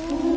Ooh.